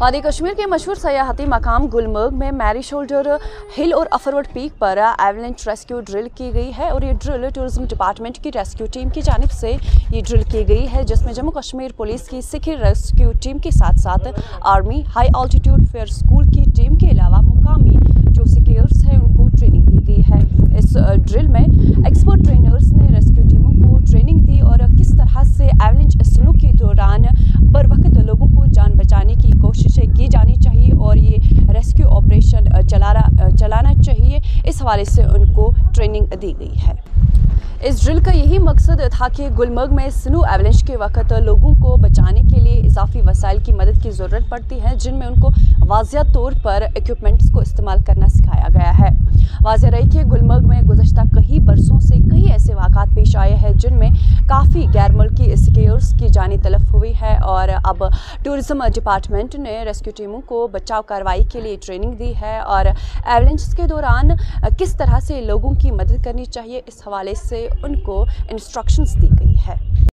वादी कश्मीर के मशहूर सयाहती मकाम गुलमर्ग में मैरी शोल्डर हिल और अफरवट पीक पर एवलेंट रेस्क्यू ड्रिल की गई है और ये ड्रिल टूरिज़्म डिपार्टमेंट की रेस्क्यू टीम की जानब से ये ड्रिल की गई है, जिसमें जम्मू कश्मीर पुलिस की सिखी रेस्क्यू टीम के साथ साथ army, high altitude warfare school की टीम के अलावा मुकामी जो सिक्योर्स हैं, उनको ट्रेनिंग दी गई है। इस ड्रिल में एक्सपर्ट ट्रेनर्स ने रेस्क्यू टीमों को ट्रेनिंग दी और किस तरह से एवलेंच स्नो के दौरान बर वक्त लोगों को जान बचाने की कोशिशें की जानी चाहिए और ये रेस्क्यू ऑपरेशन चलाना चलाना चाहिए इस हवाले से उनको ट्रेनिंग दी गई है। इस ड्रिल का यही मकसद था कि गुलमर्ग में स्नो एवलेंश के वक्त लोगों को बचाने के लिए इजाफी वसाइल की मदद की ज़रूरत पड़ती है, जिनमें उनको वाजिया तौर पर इक्विपमेंट्स को इस्तेमाल करना सिखाया गया है। वाज रही कि गुलमर्ग में गुजशत कई बरसों से कई ऐसे वाक़ात पेश आए हैं, जिनमें काफ़ी गैर मुल्की स्केयर्स की जानी तलफ हुई है और अब टूरिज़म डिपार्टमेंट ने रेस्क्यू टीमों को बचाव कार्रवाई के लिए ट्रेनिंग दी है और एवलेंस के दौरान किस तरह से लोगों की मदद करनी चाहिए, इस हवाले से उनको इंस्ट्रक्शंस दी गई है।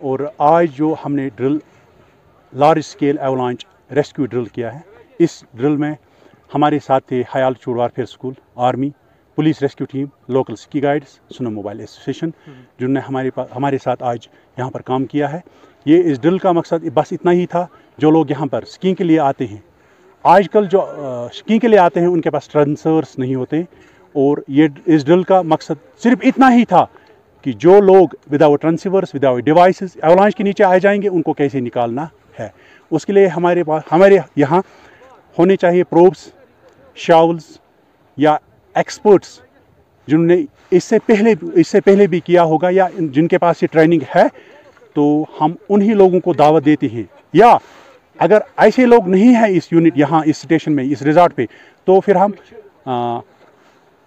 और आज जो हमने drill, large scale avalanche rescue drill किया है, इस ड्रिल में हमारे साथ थे हयाल चूड़वारफेयर school, army, police rescue team local ski guides, सुनो मोबाइल एसोसिएशन, जिनने हमारे पास हमारे साथ आज यहाँ पर काम किया है। ये इस ड्रिल का मकसद बस इतना ही था, जो लोग यहाँ पर स्कीइंग के लिए आते हैं। आजकल जो स्कीइंग के लिए आते हैं, उनके पास ट्रांसर्स नहीं होते, और ये इस ड्रिल का मकसद सिर्फ़ इतना ही था कि जो लोग without transceivers without devices avalanche के नीचे आ जाएँगे उनको कैसे निकालना है? उसके लिए हमारे पास हमारे यहाँ होने चाहिए प्रोब्स शावल्स या एक्सपर्ट्स जिन्होंने इससे पहले इससे पहले भी किया होगा या जिनके पास ये ट्रेनिंग है तो हम उन्हीं लोगों को दावत देते हैं। या अगर ऐसे लोग नहीं हैं इस यूनिट यहाँ इस स्टेशन में इस रिजॉर्ट पे तो फिर हम आ,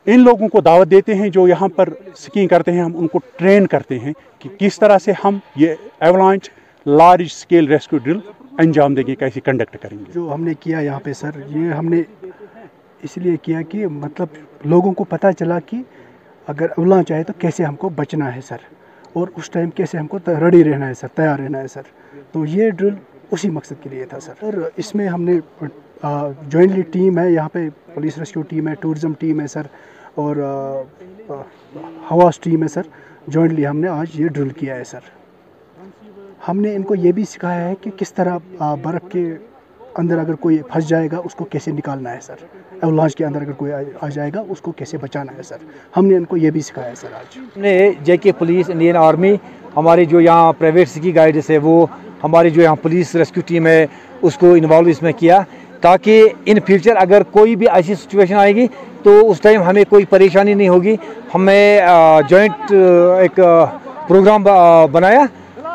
इन लोगों को दावत देते हैं जो यहाँ पर स्कीइंग करते हैं, हम उनको ट्रेन करते हैं कि किस तरह से हम ये avalanche large scale rescue drill अंजाम देंगे कैसे कंडक्ट करेंगे। जो हमने किया यहाँ पे सर, ये हमने इसलिए किया कि मतलब लोगों को पता चला कि अगर अवलांच आए तो कैसे हमको बचना है सर, और उस टाइम कैसे हमको रेडी रहना है सर, तैयार रहना है सर। तो ये ड्रिल उसी मकसद के लिए था सर। सर इसमें हमने जॉइंटली टीम है, यहाँ पे पुलिस रेस्क्यू टीम है टूरिज़म टीम है सर और हवा स्ट्रीम है सर जॉइंटली हमने आज ये ड्रिल किया है सर हमने इनको ये भी सिखाया है कि किस तरह बर्फ़ के अंदर अगर कोई फंस जाएगा, उसको कैसे निकालना है सर एवलांच के अंदर अगर कोई आ जाएगा, उसको कैसे बचाना है सर हमने इनको ये भी सिखाया है सर आज। हमने जे के पुलिस, इंडियन आर्मी, हमारी जो यहाँ प्राइवेट सिकी गाइड्स है, वो हमारी जो यहाँ पुलिस रेस्क्यू टीम है, उसको इन्वॉल्व इसमें किया, ताकि इन फ्यूचर अगर कोई भी ऐसी सिचुएशन आएगी तो उस टाइम हमें कोई परेशानी नहीं होगी। हमें जॉइंट एक प्रोग्राम बनाया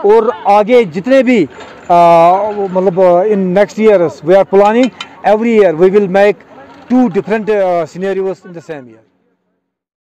और आगे जितने भी मतलब in next year we are planning every year we will make two different scenarios in the same year